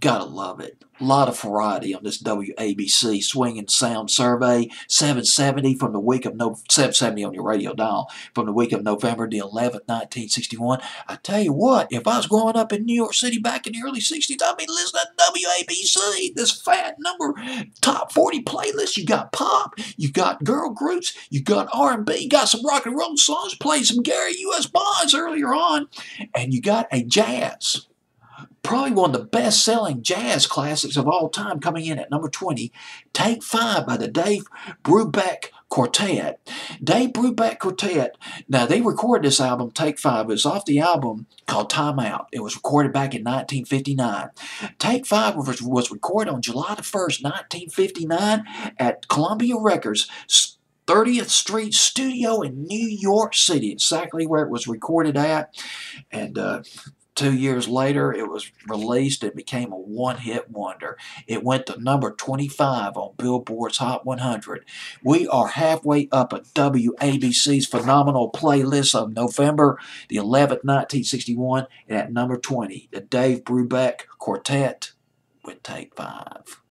Gotta love it. A lot of variety on this WABC Swinging Sound Survey. 770 from the week of no 770 on your radio dial from the week of November the 11th, 1961. I tell you what, if I was growing up in New York City back in the early 60s, I'd be listening to WABC. This fat number top 40 playlist. You got pop, you got girl groups, you got R&B, got some rock and roll songs, played some Gary U.S. Bonds earlier on, and you got a jazz probably one of the best selling jazz classics of all time, coming in at number 20, Take Five by the Dave Brubeck Quartet. Dave Brubeck Quartet, now they recorded this album, Take Five. It was off the album called Time Out. It was recorded back in 1959. Take Five was, was recorded on July the 1st, 1959 at Columbia Records. 30th Street Studio in New York City, exactly where it was recorded at. And uh, Two years later, it was released and became a one hit wonder. It went to number 25 on Billboard's Hot 100. We are halfway up a WABC's phenomenal playlist of November the 11th, 1961, and at number 20, the Dave Brubeck Quartet with Take Five.